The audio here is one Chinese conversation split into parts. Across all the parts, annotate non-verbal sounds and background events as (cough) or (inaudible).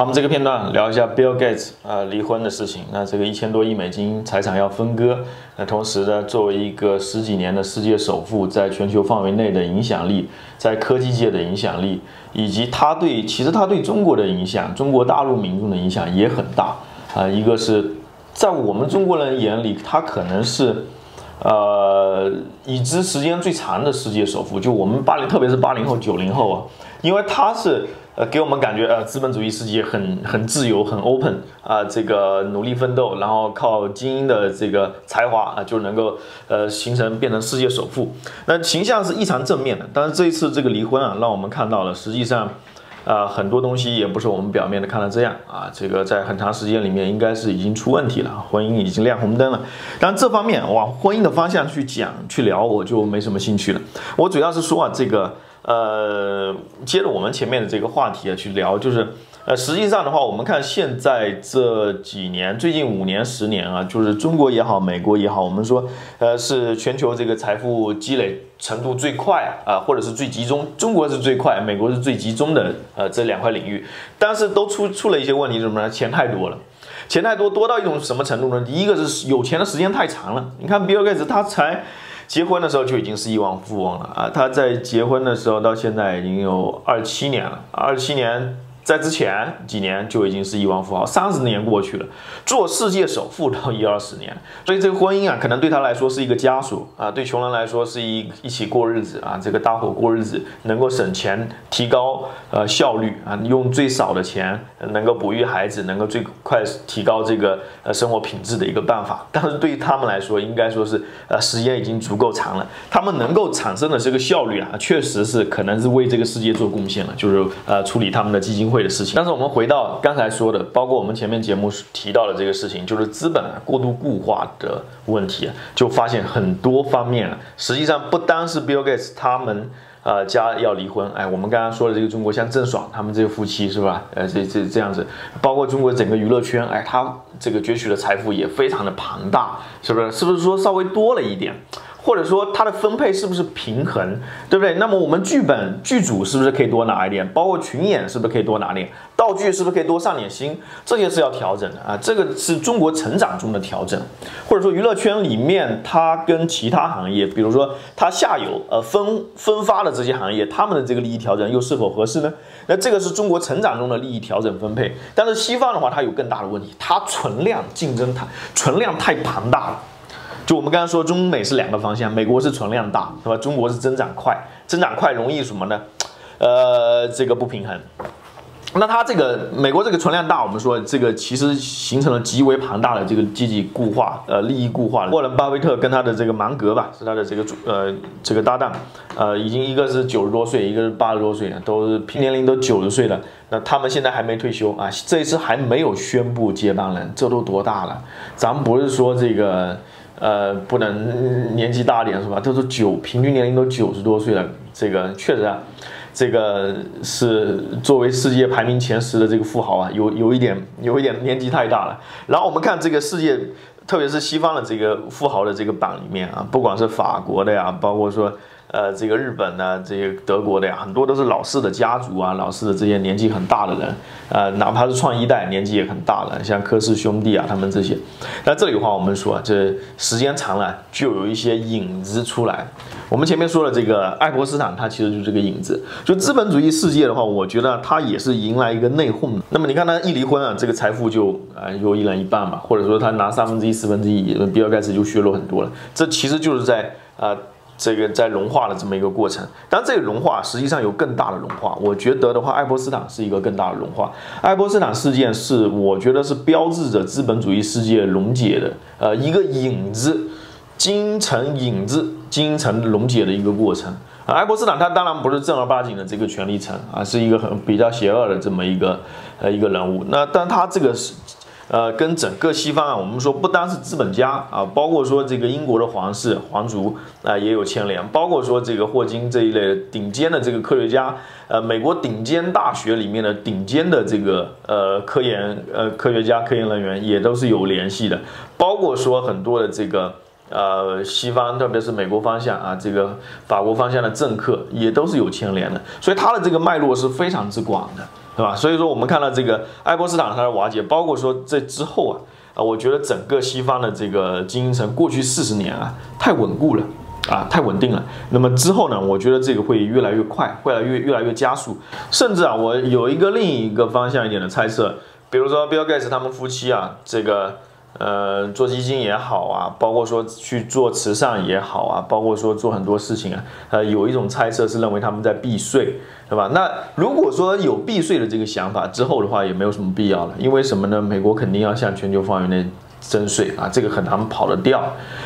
好，我们这个片段聊一下 Bill Gates 啊离婚的事情。那这个一千多亿美金财产要分割，那同时呢，作为一个十几年的世界首富，在全球范围内的影响力，在科技界的影响力，以及他对其实他对中国的影响，中国大陆民众的影响也很大啊。一个是在我们中国人眼里，他可能是呃已知时间最长的世界首富，就我们八零，特别是八零后、九零后啊，因为他是。呃，给我们感觉，呃，资本主义世界很很自由，很 open 啊，这个努力奋斗，然后靠精英的这个才华啊，就能够呃形成变成世界首富。那形象是异常正面的，但是这一次这个离婚啊，让我们看到了，实际上，啊，很多东西也不是我们表面的看的这样啊，这个在很长时间里面应该是已经出问题了，婚姻已经亮红灯了。但这方面往婚姻的方向去讲去聊，我就没什么兴趣了。我主要是说啊，这个。呃，接着我们前面的这个话题啊，去聊，就是，呃，实际上的话，我们看现在这几年，最近五年、十年啊，就是中国也好，美国也好，我们说，呃，是全球这个财富积累程度最快啊，或者是最集中，中国是最快，美国是最集中的，呃，这两块领域，但是都出出了一些问题，什么呢？钱太多了，钱太多，多到一种什么程度呢？第一个是有钱的时间太长了，你看比尔盖茨他才。结婚的时候就已经是亿万富翁了啊！他在结婚的时候到现在已经有二七年了，二七年。在之前几年就已经是亿万富豪，三十年过去了，做世界首富都一二十年，所以这个婚姻啊，可能对他来说是一个枷锁啊，对穷人来说是一一起过日子啊，这个搭伙过日子，能够省钱，提高呃效率啊，用最少的钱能够哺育孩子，能够最快提高这个呃生活品质的一个办法。(laughs) 但是对于他们来说，应该说是呃时间已经足够长了，他们能够产生的这个效率啊，确实是可能是为这个世界做贡献了，就是呃处理他们的基金会。的事情，但是我们回到刚才说的，包括我们前面节目提到的这个事情，就是资本过度固化的问题，就发现很多方面，实际上不单是 Bill Gates 他们呃家要离婚，哎，我们刚刚说的这个中国像郑爽他们这个夫妻是吧？呃，这这这样子，包括中国整个娱乐圈，哎，他这个攫取的财富也非常的庞大，是不是？是不是说稍微多了一点？或者说它的分配是不是平衡，对不对？那么我们剧本剧组是不是可以多拿一点？包括群演是不是可以多拿点？道具是不是可以多上点心？这些是要调整的啊！这个是中国成长中的调整，或者说娱乐圈里面它跟其他行业，比如说它下游呃分分发的这些行业，他们的这个利益调整又是否合适呢？那这个是中国成长中的利益调整分配。但是西方的话，它有更大的问题，它存量竞争太存量太庞大了。就我们刚刚说，中美是两个方向，美国是存量大，是吧？中国是增长快，增长快容易什么呢？呃，这个不平衡。那它这个美国这个存量大，我们说这个其实形成了极为庞大的这个阶级固化，呃，利益固化。沃伦巴菲特跟他的这个芒格吧，是他的这个主呃这个搭档，呃，已经一个是九十多岁，一个是八十多岁，都是年龄都九十岁了。那他们现在还没退休啊，这一次还没有宣布接班人，这都多大了？咱们不是说这个。呃，不能年纪大点是吧？都是九，平均年龄都九十多岁了，这个确实啊，这个是作为世界排名前十的这个富豪啊，有有一点有一点年纪太大了。然后我们看这个世界，特别是西方的这个富豪的这个榜里面啊，不管是法国的呀，包括说。呃，这个日本呢，这些德国的呀，很多都是老式的家族啊，老式的这些年纪很大的人，呃，哪怕是创一代，年纪也很大了，像科氏兄弟啊，他们这些。那这里的话，我们说，这时间长了，就有一些影子出来。我们前面说了，这个爱泼斯坦，它其实就是这个影子。就资本主义世界的话，我觉得它也是迎来一个内讧。那么你看，他一离婚啊，这个财富就啊，有一人一半嘛，或者说他拿三分之一、四分之一，比尔盖茨就削弱很多了。这其实就是在啊。这个在融化的这么一个过程，但这个融化实际上有更大的融化。我觉得的话，爱泼斯坦是一个更大的融化。爱泼斯坦事件是我觉得是标志着资本主义世界溶解的，呃，一个影子，精城影子，精城溶解的一个过程。爱泼斯坦他当然不是正儿八经的这个权力层啊，是一个很比较邪恶的这么一个呃一个人物。那但他这个是。呃，跟整个西方啊，我们说不单是资本家啊，包括说这个英国的皇室皇族啊也有牵连，包括说这个霍金这一类顶尖的这个科学家，呃，美国顶尖大学里面的顶尖的这个呃科研呃科学家科研人员也都是有联系的，包括说很多的这个呃西方，特别是美国方向啊，这个法国方向的政客也都是有牵连的，所以它的这个脉络是非常之广的。对吧？所以说我们看到这个爱泼斯坦它的瓦解，包括说这之后啊啊，我觉得整个西方的这个精英层过去四十年啊太稳固了啊太稳定了。那么之后呢，我觉得这个会越来越快，会来越越来越加速，甚至啊我有一个另一个方向一点的猜测，比如说 Bill Gates 他们夫妻啊这个。呃，做基金也好啊，包括说去做慈善也好啊，包括说做很多事情啊，呃，有一种猜测是认为他们在避税，对吧？那如果说有避税的这个想法之后的话，也没有什么必要了，因为什么呢？美国肯定要向全球范围内。征税啊，这个很难跑得掉。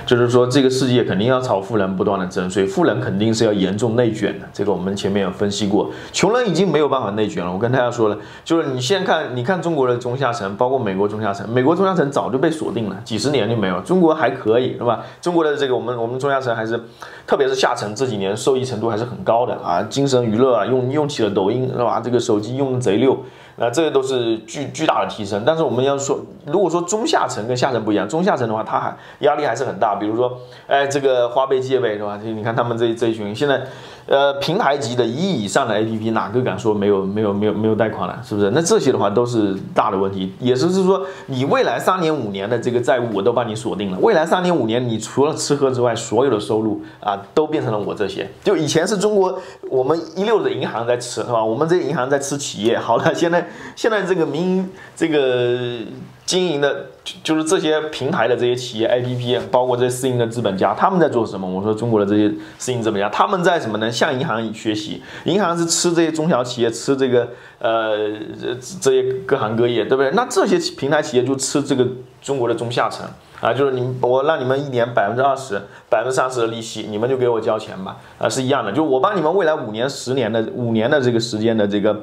就是说，这个世界肯定要朝富人不断的征税，富人肯定是要严重内卷的。这个我们前面有分析过，穷人已经没有办法内卷了。我跟大家说了，就是你现在看，你看中国的中下层，包括美国中下层，美国中下层早就被锁定了，几十年就没有。中国还可以，是吧？中国的这个我们我们中下层还是，特别是下层这几年受益程度还是很高的啊，精神娱乐啊，用用起了抖音，是吧？这个手机用的贼溜。那这些都是巨巨大的提升，但是我们要说，如果说中下层跟下层不一样，中下层的话，它还压力还是很大。比如说，哎，这个花呗借呗是吧？你看他们这这一群现在。呃，平台级的一亿以上的 APP，哪个敢说没有没有没有没有贷款了？是不是？那这些的话都是大的问题，也就是说，你未来三年五年的这个债务我都帮你锁定了。未来三年五年，你除了吃喝之外，所有的收入啊，都变成了我这些。就以前是中国我们一溜的银行在吃，是吧？我们这些银行在吃企业。好了，现在现在这个民营这个。经营的，就就是这些平台的这些企业 APP，包括这些私营的资本家，他们在做什么？我说中国的这些私营资本家，他们在什么呢？向银行学习，银行是吃这些中小企业，吃这个呃这这些各行各业，对不对？那这些平台企业就吃这个中国的中下层啊，就是你我让你们一年百分之二十、百分之三十的利息，你们就给我交钱吧，啊，是一样的，就我帮你们未来五年、十年的五年的这个时间的这个。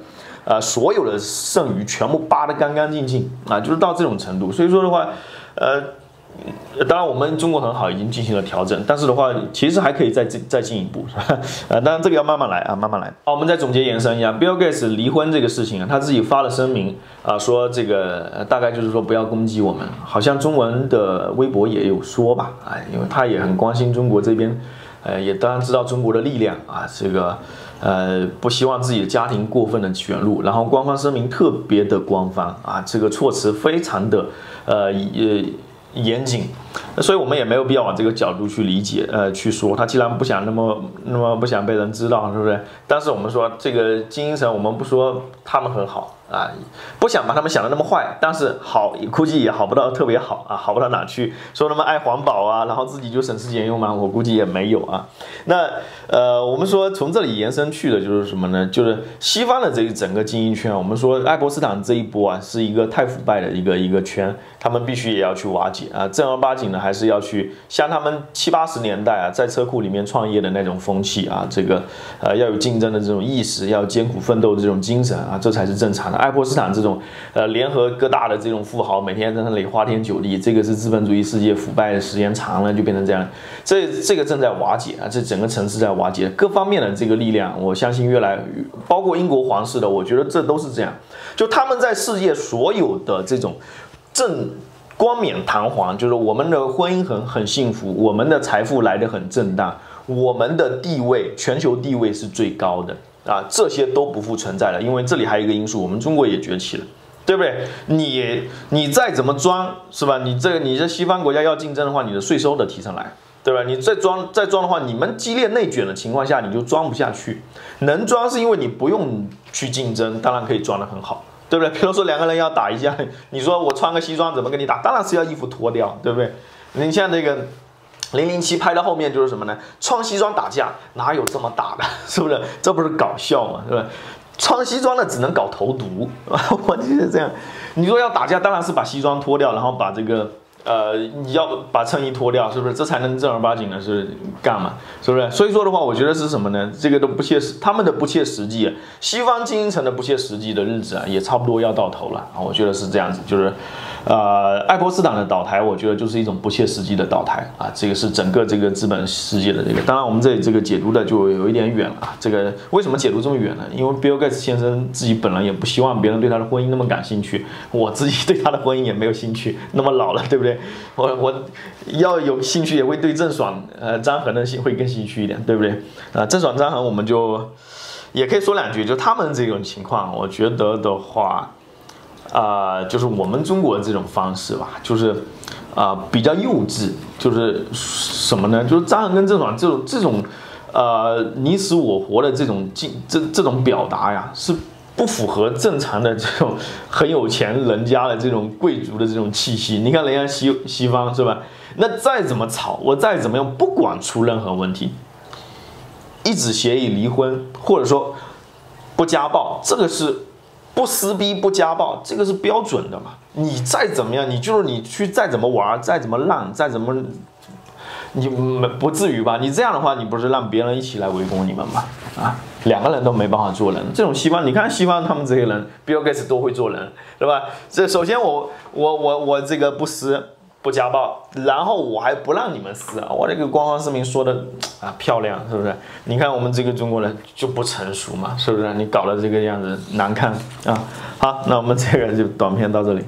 呃，所有的剩余全部扒得干干净净啊，就是到这种程度。所以说的话，呃，当然我们中国很好，已经进行了调整，但是的话，其实还可以再进再进一步，是吧？呃，当然这个要慢慢来啊，慢慢来。好，我们再总结延伸一下，Bill Gates 离婚这个事情啊，他自己发了声明啊，说这个大概就是说不要攻击我们，好像中文的微博也有说吧，啊，因为他也很关心中国这边，呃，也当然知道中国的力量啊，这个。呃，不希望自己的家庭过分的卷入，然后官方声明特别的官方啊，这个措辞非常的呃呃严谨，所以我们也没有必要往这个角度去理解，呃，去说他既然不想那么那么不想被人知道，是不是？但是我们说这个精英层，我们不说他们很好。啊，不想把他们想的那么坏，但是好估计也好不到特别好啊，好不到哪去。说他们爱环保啊，然后自己就省吃俭用嘛，我估计也没有啊。那呃，我们说从这里延伸去的就是什么呢？就是西方的这一整个精英圈，我们说爱泼斯坦这一波啊，是一个太腐败的一个一个圈，他们必须也要去瓦解啊。正儿八经的还是要去像他们七八十年代啊，在车库里面创业的那种风气啊，这个呃要有竞争的这种意识，要艰苦奋斗的这种精神啊，这才是正常的。爱泼斯坦这种，呃，联合各大的这种富豪，每天在那里花天酒地，这个是资本主义世界腐败的时间长了就变成这样。这这个正在瓦解啊，这整个城市在瓦解，各方面的这个力量，我相信越来，包括英国皇室的，我觉得这都是这样。就他们在世界所有的这种正冠冕堂皇，就是我们的婚姻很很幸福，我们的财富来的很正当，我们的地位全球地位是最高的。啊，这些都不复存在了，因为这里还有一个因素，我们中国也崛起了，对不对？你你再怎么装，是吧？你这个你这西方国家要竞争的话，你的税收得提上来，对吧？你再装再装的话，你们激烈内卷的情况下，你就装不下去。能装是因为你不用去竞争，当然可以装得很好，对不对？(laughs) 比如说两个人要打一架，你说我穿个西装怎么跟你打？当然是要衣服脱掉，对不对？你像那个。零零七拍到后面就是什么呢？穿西装打架哪有这么打的？(laughs) 是不是？这不是搞笑吗？是吧？穿西装的只能搞投毒，(laughs) 我就是这样。你说要打架，当然是把西装脱掉，然后把这个。呃，你要把衬衣脱掉，是不是？这才能正儿八经的是干嘛？是不是？所以说的话，我觉得是什么呢？这个都不切实，他们的不切实际，西方精英层的不切实际的日子啊，也差不多要到头了啊。我觉得是这样子，就是，呃，爱泼斯坦的倒台，我觉得就是一种不切实际的倒台啊。这个是整个这个资本世界的这个，当然我们这里这个解读的就有一点远了啊。这个为什么解读这么远呢？因为 Bill Gates 先生自己本人也不希望别人对他的婚姻那么感兴趣，我自己对他的婚姻也没有兴趣，(laughs) 那么老了，对不对？我我要有兴趣，也会对郑爽、呃张恒的心会更兴趣一点，对不对？啊，郑爽、张恒我们就也可以说两句，就他们这种情况，我觉得的话，啊，就是我们中国这种方式吧，就是啊比较幼稚，就是什么呢？就是张根这种这种这种，呃你死我活的这种境这这种表达呀，是不符合正常的这种 (laughs) 很有钱人家的这种贵族的这种气息。你看人家西西方是吧？那再怎么吵，我再怎么样，不管出任何问题。一纸协议离婚，或者说不家暴，这个是不撕逼不家暴，这个是标准的嘛？你再怎么样，你就是你去再怎么玩，再怎么浪，再怎么，你没不至于吧？你这样的话，你不是让别人一起来围攻你们吗？啊，两个人都没办法做人，这种西方，你看西方他们这些人，Bill Gates 都会做人，对吧？这首先我我我我这个不撕。不家暴，然后我还不让你们撕啊！我这个官方声明说的啊漂亮，是不是？你看我们这个中国人就不成熟嘛，是不是？你搞得这个样子难看啊！好，那我们这个就短片到这里。